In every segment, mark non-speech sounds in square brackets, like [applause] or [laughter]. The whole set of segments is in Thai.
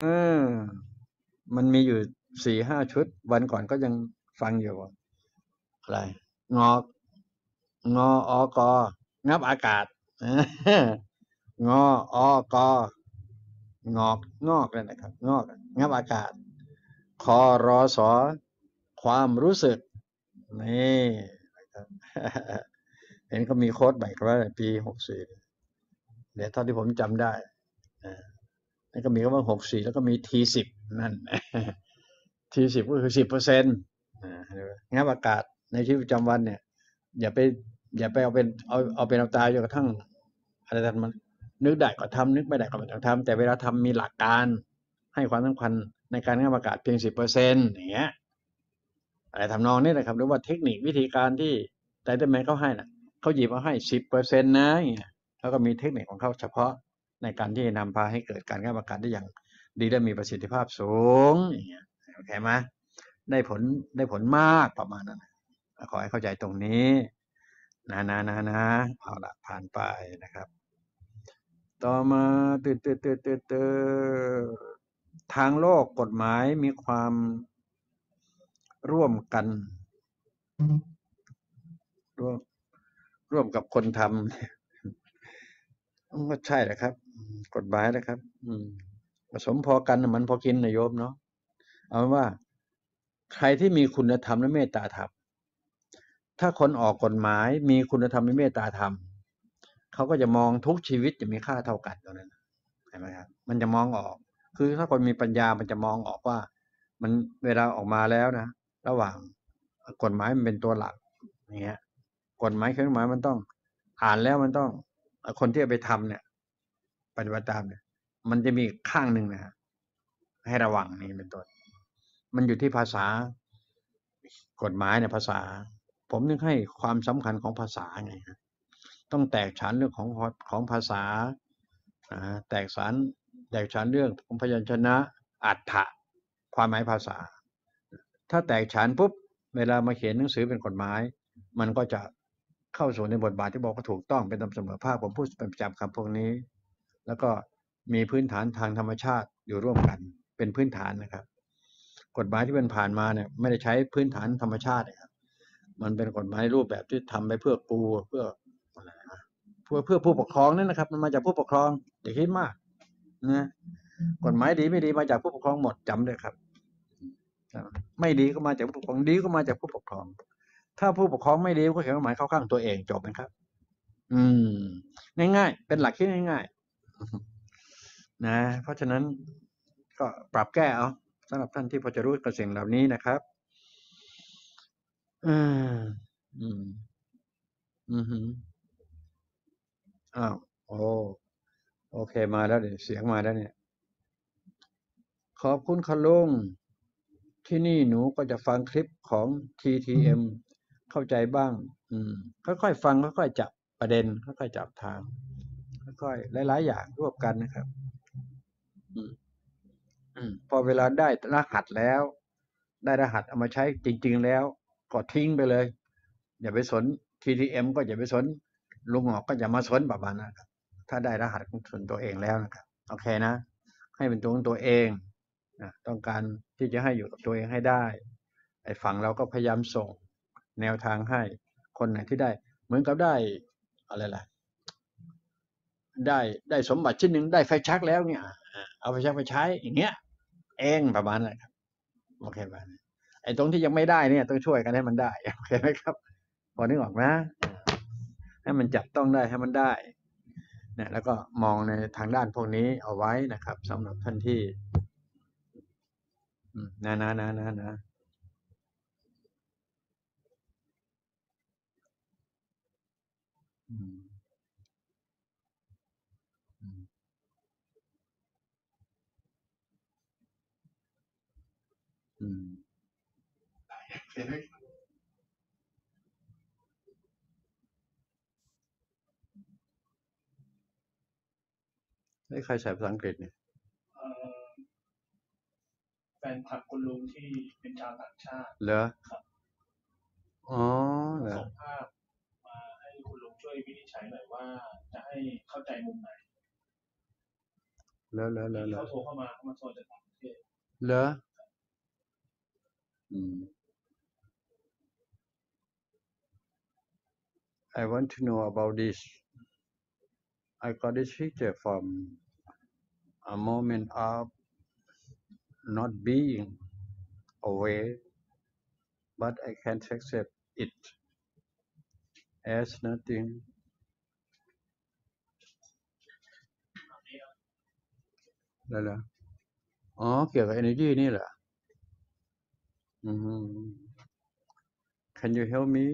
เออ มันมีอยู่สี่ห้าชุด วันก่อนก็ยังฟังอยู่อะไรงอกงออกองับอากาศงออกองอกงอกเลยนะครับ งอก งับอากาศคอรอสอความรู้สึก นี่นะครับเห็นเขามีโค้ดใหม่ก็ว่าปีหกสี่เดี๋ยวเท่าที่ผมจำได้อ่า แล้วก็มีคำว่าหกสี่แล้วก็มีทีสิบนั่นทีสิบก็คือสิบเปอร์เซ็นต์งับอากาศในชีวิตประจำวันเนี่ย อย่าไปอย่าไปเอาเป็นเอาเอาเป็นเอาตายจนกระทั่งอะไรทั้งมันนึกได้ก็ทำนึกไม่ได้ก็ไม่ต้องทำแต่เวลาทำมีหลักการ ให้ความสำคัญในการงับอากาศเพียงสิบเปอร์เซ็นต์อย่างเงี้ยอะไรทำนองนี้นะครับหรือว่าเทคนิควิธีการที่ไตเติ้ลแมนเขาให้น่ะเขาหยิบมาให้สิบเปอร์เซ็นต์นะอย่างเงี้ยเขาก็มีเทคนิคของเขาเฉพาะ ในการที่จะนำพาให้เกิดการงับอากาได้อย่างดีและมีประสิทธิภาพสูงอย่างเงี้ยโอเคไหมได้ผลได้ผลมากประมาณนั้นขอให้เข้าใจตรงนี้ นะนะนะนะเอาละผ่านไปนะครับ ต่อมาตืดตืดตืดตืดตืดทางโลกกฎหมายมีความร่วมกัน ร่วมร่วมกับคนทำก็ใช่แหละครับ กฎหมายนะครับ อืมผสมพอกันน่ะมันพอกินนะโยมเนาะเอาเป็นว่า ใครที่มีคุณธรรมและเมตตาธรรมถ้าคนออกกฎหมายมีคุณธรรมและเมตตาธรรมเขาก็จะมองทุกชีวิตจะมีค่าเท่ากันตรงนั้นเห็นไหมครับ มันจะมองออก คือถ้าคนมีปัญญามันจะมองออกว่า มันเวลาออกมาแล้วนะระหว่างกฎหมายมันเป็นตัวหลักอย่างเงี้ย กฎหมายเครื่องหมายมันต้องอ่านแล้วมันต้องคนที่เอาไปทำเนี่ย ปฏิบัติตามเนี่ย มันจะมีข้างหนึ่งนะฮะให้ระวังนี่เป็นต้นมันอยู่ที่ภาษากฎหมายเนี่ยภาษา ผมนึกให้ความสำคัญของภาษาไงฮะต้องแตกฉานเรื่องของของภาษาอ่าแตกสารแตกฉานเรื่องของพยัญชนะอัฏฐะความหมายภาษา ถ้าแตกฉานปุ๊บเวลามาเขียนหนังสือเป็นกฎหมาย มันก็จะเข้าสู่ในบทบาทที่บอกว่าถูกต้องเป็นตามเสมอภาคผมพูดเป็นประจำคำพวกนี้ แล้วก็มีพื้นฐานทางธรรมชาติอยู่ร่วมกัน เป็นพื้นฐานนะครับ กฎหมายที่เป็นผ่านมาเนี่ยไม่ได้ใช้พื้นฐานธรรมชาตินะครับมันเป็นกฎหมายรูปแบบที่ทำไปเพื่อกูเพื่ออะไรนะเพื่อเพื่อผู้ปกครองนั่นนะครับ มันมาจากผู้ปกครองอย่าคิดมากนะกฎหมายดีไม่ดีมาจากผู้ปกครองหมดจำเลยครับ ไม่ดีก็มาจากผู้ปกครองดีก็มาจากผู้ปกครอง ถ้าผู้ปกครองไม่ดีก็เขียนกฎหมายเข้าข้างตัวเองจบไหมครับ อืม ง่ายๆ เป็นหลักคิดง่ายๆ นะ เพราะฉะนั้นก็ปรับแก้เอาสำหรับท่านที่พอจะรู้กับสิ่งเหล่านี้นะครับอืมอืมอืมฮึอ้าวโอ้โอเคมาแล้วเดี๋ยวเสียงมาแล้วเนี่ย ขอบคุณค่ะลุงที่นี่หนูก็จะฟังคลิปของ TTM เข้าใจบ้าง อืม ค่อยๆฟังค่อยๆจับประเด็นค่อยๆจับทาง ค่อยๆหลาย ๆ อย่างรวบกันนะครับ พอเวลาได้รหัสแล้ว ได้รหัสเอามาใช้จริง ๆ แล้วก็ทิ้งไปเลย อย่าไปสน TTM ก็อย่าไปสน ลุงหอกก็อย่ามาสนแบบนั้นนะครับ ถ้าได้รหัสของส่วนตัวเองแล้วนะครับ โอเคนะ ให้เป็นตัวของตัวเองนะต้องการที่จะให้อยู่กับตัวเองให้ได้ ไอ้ฝั่งเราก็พยายามส่งแนวทางให้ คนไหนที่ได้ เหมือนกับได้อะไรล่ะ ได้ได้สมบัติชิ้นหนึ่งได้ไฟชักแล้วเนี่ย เอาไฟชักไปใช้ อย่างเงี้ย เองประมาณนั้นครับโอเคไหมไอ้ตรงที่ยังไม่ได้เนี่ย ต้องช่วยกันให้มันได้โอเคไหมครับ พอนึกออกนะ ให้มันจับต้องได้ให้มันได้เนี่ยแล้วก็มองในทางด้านพวกนี้เอาไว้นะครับสำหรับท่านที่นะนะนะนะนะอืม อืมเฮ้ยใครใส่ภาษาอังกฤษเนี่ยเอ่อแฟนคลับคุณลุงที่เป็นชาวต่างชาติ เหรอครับอ๋อเหรอส่งภาพมาให้คุณลุงช่วยวินิจฉัยหน่อยว่า จะให้เข้าใจมุมไหนเหรอเหรอเหรอเหรอเขาโทรเข้ามาเขามาโทรจากต่างประเทศเหรอ อืม I want to know about this. I got this picture from a moment of not being aware, but I can't accept it as nothing. แล้วเหรออ๋อเกี่ยวกับ energy นี่เ หรออืม Can you help me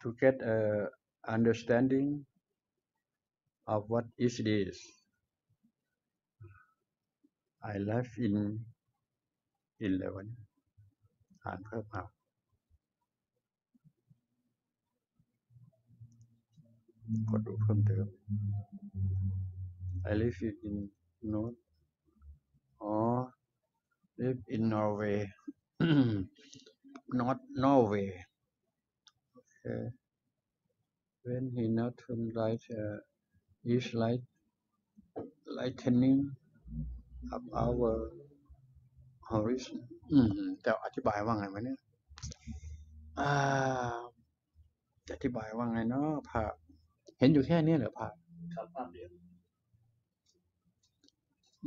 to get a understanding of what is this? I left in 11อ่านเพิ่มเอากดดูเพิ่มเติม I live in North อ๋อ live in Norway not Norway okay when he not turn right uh, is light lightening up our horizon อืมแต่อธิบายว่าไงวะเนี่ยอ่าจะอธิบายว่าไงเนาะภาพเห็นอยู่แค่นี้เหรอภาพครับภาพเดียว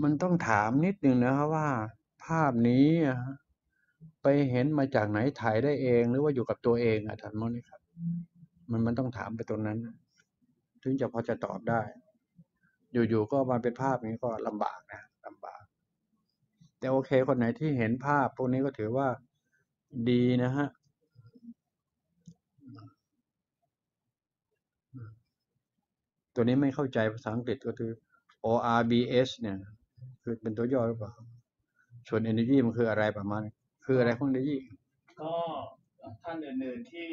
มันต้องถามนิดนึงนะครับว่า ภาพนี้อะฮะ ไปเห็นมาจากไหนถ่ายได้เองหรือว่าอยู่กับตัวเองอะท่านมอนี่ครับ มันมันต้องถามไปตรงนั้น ถึงจะพอจะตอบได้ อยู่ๆก็มาเป็นภาพนี้ก็ลำบากนะลำบาก แต่โอเคคนไหนที่เห็นภาพ พวกนี้ก็ถือว่าดีนะฮะตัวนี้ไม่เข้าใจภาษาอังกฤษก็คือ ORBS เนี่ย คือเป็นตัวย่อหรือเปล่าส่วน energy มันคืออะไรประมาณนี้ คืออะไรของ energy ก็ท่านอื่นๆที่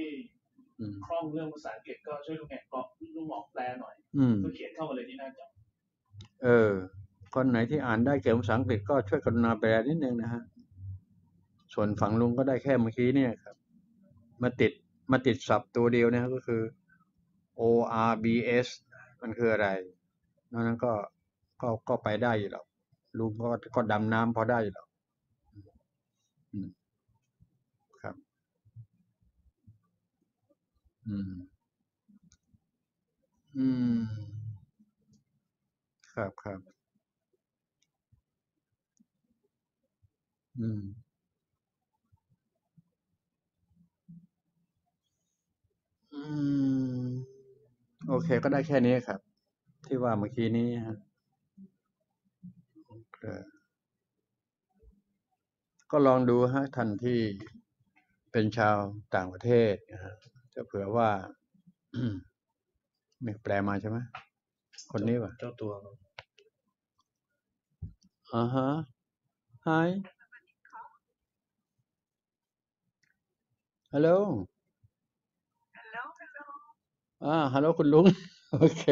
อืมคล่องเรื่องภาษาอังกฤษก็ช่วยลุงแหกเกาะลุงหมอกแปลหน่อยอืมก็เขียนเข้ามาเลยที่หน้าจอเออ คนไหนที่อ่านได้เกี่ยวกับภาษาอังกฤษก็ช่วยกรุณาแปลนิดนึงนะฮะส่วนฝั่งลุงก็ได้แค่เมื่อกี้เนี่ยครับ มาติดมาติดศัพท์ตัวเดียวนะก็คือ ORBS มันคืออะไรนอกนั้นก็ก็ก็ไปได้อยู่หรอกลุงก็ก็ดำน้ำพอได้อยู่หรอก อืม ครับ อืม อืม ครับครับ อืม อืม โอเค ก็ได้แค่นี้ครับ ที่ว่าเมื่อกี้นี้ฮะเออ ก็ลองดูฮะท่านที่เป็นชาวต่างประเทศนะฮะจะเผื่อว่าไม่แปลมาใช่ไหมคนนี้ป่ะ เจ้าตัวครับอ่าฮะ Hi Hello Hello, hello. อ่า Hello คุณลุง โอเค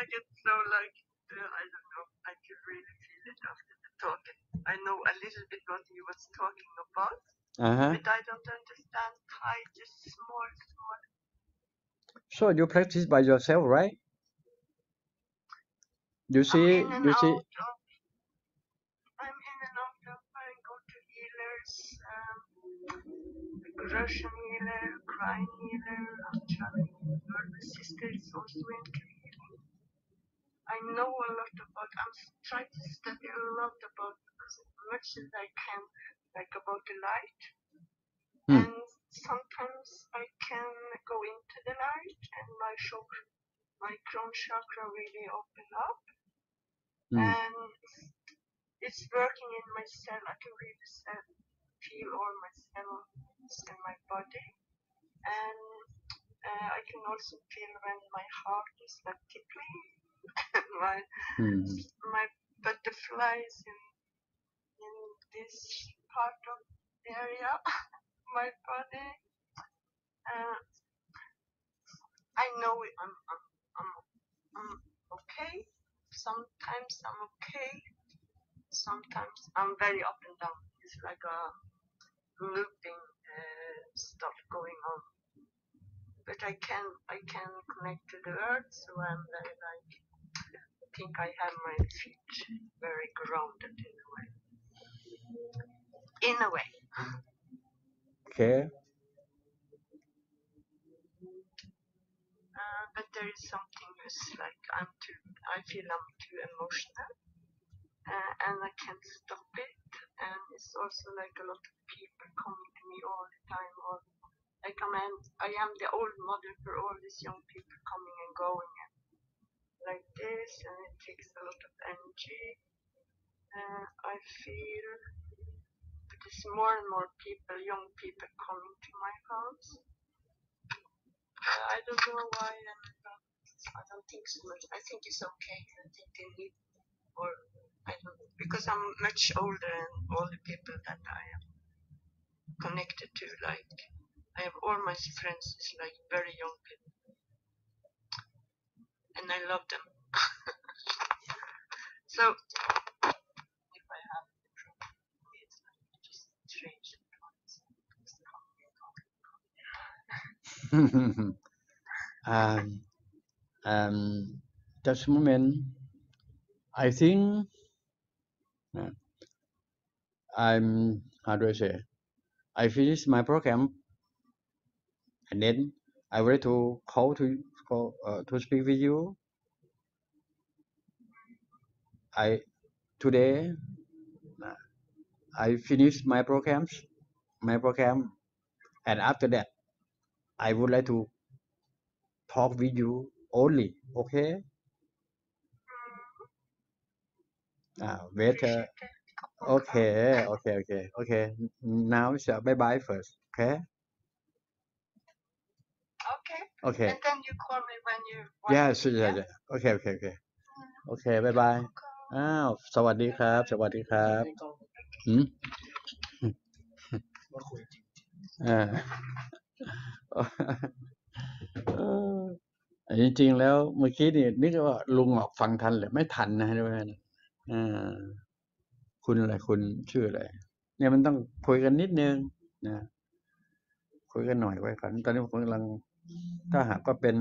I get so like talking. I know a little bit what he was talking about, uh-huh. but I don't understand Thai just small, small. So you practice by yourself, right? You see, you see. Of, I'm in and out of to healers, um, Russian healer, crying healer, I'm traveling with sisters also into I know a lot about. I'm trying to study a lot about as much as I can, like about the light. Hmm. And sometimes I can go into the light, and my chakra, my crown chakra really open up, mm, and it's working in my cell. I can really feel all my cells in my body, and uh, I can also feel when my heart is like tickling, [laughs] my mm, my butterflies in in this part of the area, [laughs] my body. Uh, I know it, I'm, I'm, I'm, I'm okay. Sometimes I'm okay. Sometimes I'm very up and down. It's like a looping uh, stuff going on. but I can I can connect to the earth, so I'm very like think I have my feet very grounded in a way. In a way. Okay. Uh, but there is something that's like I'm too. I feel I'm too emotional, uh, and I can't stop it. And it's also like a lot of people coming to me all the time. All like I'm, I am the old mother for all these young people coming and going. And like this and it takes a lot of energy. Uh, I feel there's more and more people young people coming to my house. Uh, I don't know why and I don't, think so much. I think it's okay. I think they need or I don't know, because I'm much older than all the people that I am connected to. Like I have all my friends is like very young people, and I love them. [laughs] so if I have it's like just [laughs] um, um, moment. I think I'm how do I say? I finish my program, and then I ready to call to call uh, to speak with you. I today I finish my programs, my program, and after that, I would like to talk with you only. Okay? Ah, wait. Uh, okay, okay, okay, okay. Now uh, bye bye first. Okay? Okay, Okay. and then you call me when you. want Yes, me, yeah, yeah. Okay, okay, okay. Okay, bye bye. อ้าว สวัสดีครับ สวัสดีครับให้กล้องหืมว่าคุยจริงอ่าเอออันจริงๆแล้วเมื่อกี้นี่นึกว่าลุงออกฟังทันหรือไม่ทันนะด้วยนะอ่าคุณอะไรคุณชื่ออะไรเนี่ยมันต้องคุยกันนิดนึงนะคุยกันหน่อยไว้ก่อนตอนนี้ผมกำลัง ถ้าหากว่าเป็น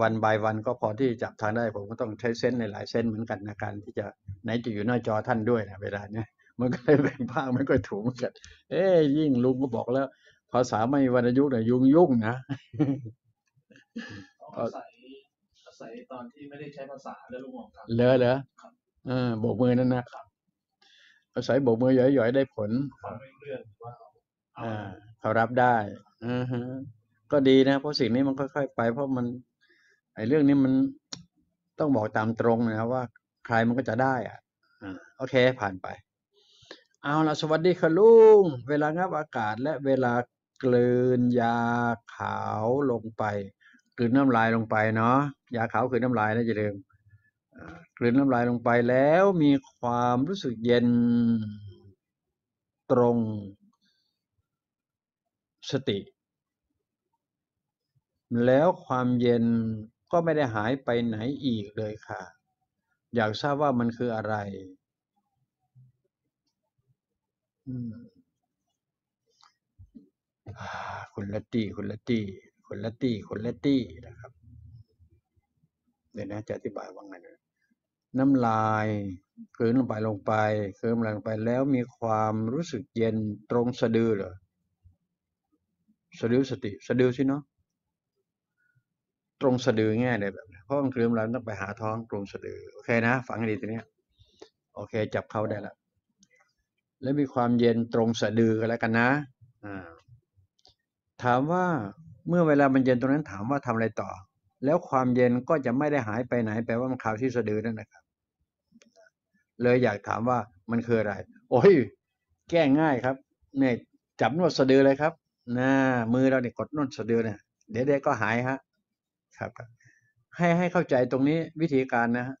วันบายวันก็พอที่จับทางได้ผมก็ต้องใช้เส้นในหลายเส้นเหมือนกันในการที่จะไหนจะอยู่หน้าจอท่านด้วยนะเวลาเนี้ยมันก็เลยแบ่งภาคไม่ค่อยถูกเหมือนกัน เอ้ยยิ่งลุงก็บอกแล้ว ภาษาไม่วรรณยุกต์เนี่ยยุ่งยุ่งนะต้องอาศัยอาศัยตอนที่ไม่ได้ใช้ภาษาแล้วลุงออกทำเลอะเหรอเออโบกมือนั่นนะอาศัยโบกมือหย่อยๆได้ผลฟังไม่รู้เรื่องหรือว่าเอาเอาอ่าเขารับได้อือฮะ ก็ดีนะ เพราะสิ่งนี้มันค่อยๆไป เพราะมันไอ้เรื่องนี้มันต้องบอกตามตรงนะครับว่า ใครมันก็จะได้อะโอเคผ่านไป เอาละสวัสดีค่ะลุง เวลางับอากาศและเวลากลืนยาขาวลงไปกลืนน้ำลายลงไปเนาะยาขาวคือน้ำลายนะอย่าลืมกลืนน้ำลายลงไปแล้วมีความรู้สึกเย็นตรง สติ แล้วความเย็นก็ไม่ได้หายไปไหนอีกเลยค่ะ อยากทราบว่ามันคืออะไรคุณละตี้คุณละตี้คุณละตี้คุณละตี้นะครับเดี๋ยวนะจะอธิบายว่าไงนะน้ำลายกลืนลงไปลงไปกลืนลงไปลงไปแล้วมีความรู้สึกเย็นตรงสะดือเหรอสะดือสติ สะดือสิเนาะ ตรงสะดือง่ายเลยแบบเพราะมันคือเราต้องไปหาท้องตรงสะดือโอเคนะฟังให้ดีทีเนี้ย โอเค จับเขาได้แล้วแล้วมีความเย็นตรงสะดือกันแล้วกันนะอ่าถามว่าเมื่อเวลามันเย็นตรงนั้นถามว่าทำอะไรต่อ แล้วความเย็นก็จะไม่ได้หายไปไหนแปลว่ามันคราวที่สะดือนั่นนะครับ เลยอยากถามว่ามันคืออะไร โอ้ย แก้ง่ายครับเนี่ยจับนวดสะดือเลยครับน้ามือเราเนี่ยกดนวดสะดือเนี่ยเดี๋ยวเดก็หายฮะ ครับให้ให้เข้าใจตรงนี้วิธีการนะฮะ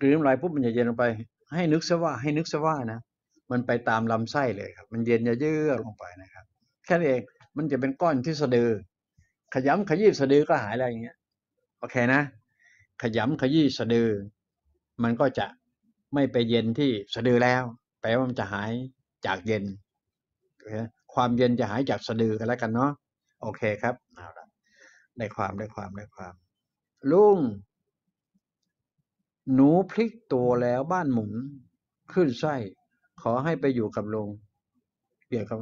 กลืนน้ำลายปุ๊บมันจะเย็นลงไป ให้นึกซะว่าให้นึกซะว่านะมันไปตามลำไส้เลยครับ มันเย็นจะเยือกลงไปนะครับ แค่นั้เองมันจะเป็นก้อนที่สะดือ ขยำขยี้สะดือก็หายอะไรอย่างเงี้ยโอเคนะ ขยำขยี้สะดือ มันก็จะไม่ไปเย็นที่สะดือแล้วแปลว่ามันจะหายจากเย็นโอเคความเย็นจะหายจากสะดือกันแล้วกันเนาะโอเคครับเอาละ ได้ความได้ความได้ความ ลุง หนูพลิกตัวแล้วบ้านหมุนขึ้นไส้ขอให้ไปอยู่กับลุงเกี่ยวกับ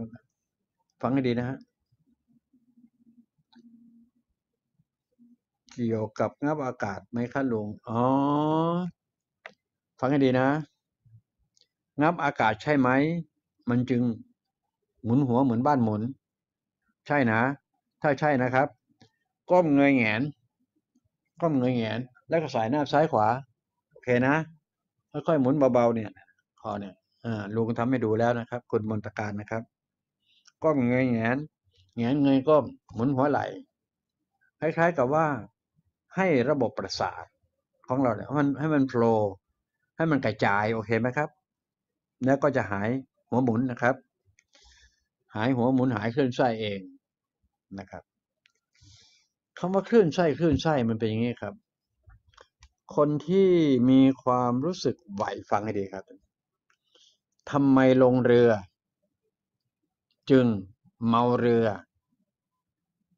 ฟังให้ดีนะฮะเกี่ยวกับงับอากาศไหมคะลุงอ๋อ ฟังให้ดีนะ งับอากาศใช่ไหม มันจึงหมุนหัวเหมือนบ้านหมุน ใช่นะ ถ้าใช่นะครับ ก้มเงยแหงน ก้มเงยแหงน แล้วก็สายหน้าซ้ายขวา โอเคนะ ค่อยๆหมุนเบาๆเนี่ยคอเนี่ยอ่าลุงทำให้ดูแล้วนะครับ คุณมนตการนะครับ ก้มเงยแหงนแหงนเงยก้มหมุนหัวไหล่คล้ายๆกับว่าให้ระบบประสาทของเราเนี่ยให้มันให้มันโฟลว์ให้มันกระจายโอเคไหมครับ แล้วก็จะหายหัวหมุนนะครับ หายหัวหมุนหายเคลื่อนไส้เองนะครับ คำว่าคลื่นไส้คลื่นไส้มันเป็นอย่างนี้ครับ คนที่มีความรู้สึกไหวฟังให้ดีครับทำไมลงเรือ จึงเมาเรือ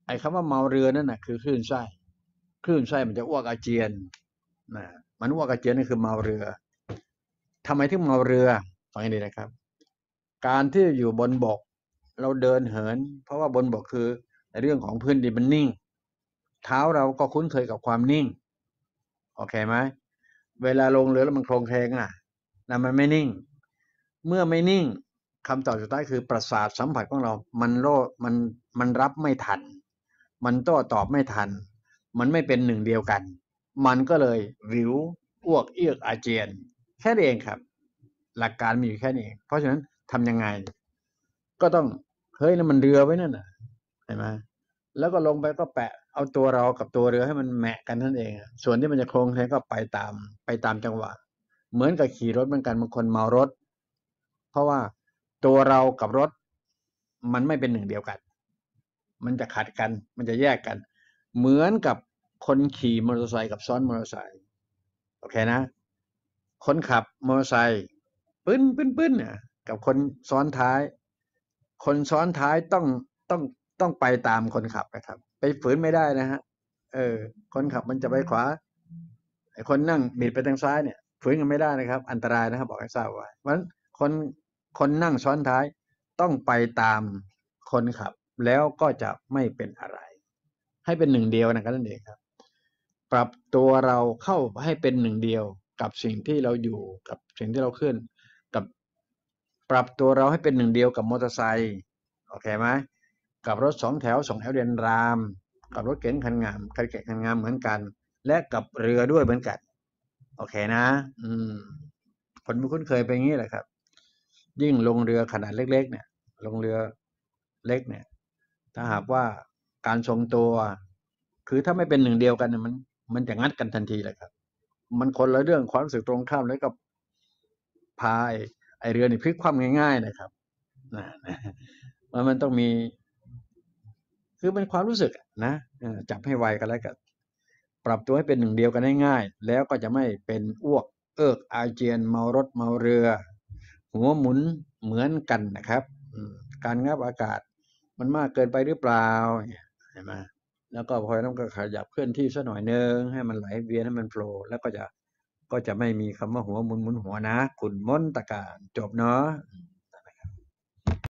ไอ้คำว่าเมาเรือนั่นนะคือคลื่นไส้คลื่นไส้มันจะอ้วกอาเจียนนะมันอ้วกอาเจียนนี่คือเมาเรือทำไมถึงเมาเรือฟังให้ดีนะครับ การที่อยู่บนบก เราเดินเหิน เพราะว่าบนบกคือในเรื่องของพื้นดินมันนิ่ง เท้าเราก็คุ้นเคยกับความนิ่ง โอเคไหม เวลาลงเรือแล้วมันโครงเคลงอะนะมันไม่นิ่ง เมื่อไม่นิ่งคำตอบสุดท้ายคือประสาทสัมผัสของเรา มันโลดมัน มันรับไม่ทัน มันโต้ตอบไม่ทัน มันไม่เป็นหนึ่งเดียวกัน มันก็เลยวิวอ้วกเอียกอาเจียน แค่นี้เองครับ หลักการมีอยู่แค่นี้ เพราะฉะนั้นทำยังไง ก็ต้อง เฮ้ยนั่นมันเรือไว้นั่นน่ะ เห็นไหมแล้วก็ลงไปก็แปะ เอาตัวเรากับตัวเรือให้มันแมะกันนั่นเอง ส่วนที่มันจะโครงเคลงก็ไปตามไปตามจังหวะ เหมือนกับขี่รถเหมือนกันบางคนเมารถ เพราะว่าตัวเรากับรถ มันไม่เป็นหนึ่งเดียวกัน มันจะขัดกัน มันจะแยกกัน เหมือนกับคนขี่มอเตอร์ไซค์กับซ้อนมอเตอร์ไซค์โอเคนะ คนขับมอเตอร์ไซค์ปึ้นปึ้นปึ้นเนี่ยกับคนซ้อนท้าย คนซ้อนท้ายต้องต้องต้องไปตามคนขับนะครับ ไปฝืนไม่ได้นะฮะ เออ คนขับมันจะไปขวาไอ้คนนั่งบิดไปทางซ้ายเนี่ย ฝืนกันไม่ได้นะครับ อันตรายนะครับ บอกให้ทราบไว้เพราะฉะนั้นคนคนนั่งซ้อนท้ายต้องไปตามคนขับ แล้วก็จะไม่เป็นอะไร ให้เป็นหนึ่งเดียวนะครับนั่นเองครับ ปรับตัวเราเข้าให้เป็นหนึ่งเดียวกับสิ่งที่เราอยู่กับสิ่งที่เราเคลื่อนกับปรับตัวเราให้เป็นหนึ่งเดียวกับมอเตอร์ไซค์โอเคไหม กับรถสองแถวสองแถวเรียนราม กับรถเก๋งคันงามคันเก๋งคันงามเหมือนกัน และกับเรือด้วยเหมือนกัน โอเคนะ อืมคนไม่คุ้นเคยเป็นอย่างนี้แหละครับ ยิ่งลงเรือขนาดเล็ก ๆ เนี่ย ลงเรือเล็กเนี่ย ถ้าหากว่าการทรงตัว คือถ้าไม่เป็นหนึ่งเดียวกันเนี่ยมัน มันจะงัดกันทันทีเลยครับ มันคนละเรื่องความรู้สึกตรงข้ามแล้วกับพายไอเรือนี่พลิกคว่ำง่าย ๆ นะครับนะนะมันมันต้องมี คือเป็นความรู้สึกนะจับให้ไวกันแล้วกันปรับตัวให้เป็นหนึ่งเดียวกันได้ง่าย แล้วก็จะไม่เป็นอ้วก เอิกอาเจียนเมารถเมาเรือ หัวหมุนเหมือนกันนะครับการงับอากาศมันมากเกินไปหรือเปล่าเห็นไหมแล้วก็พอต้องก็ขยับเคลื่อนที่สักหน่อยนึงให้มันไหลเวียนให้มันโฟล์แล้วก็จะก็จะไม่มีคำว่าหัวหมุนหมุนหัวนะ คุณมนตการจบเนาะ